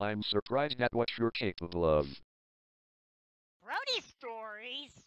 I'm surprised at what you're capable of. Stories?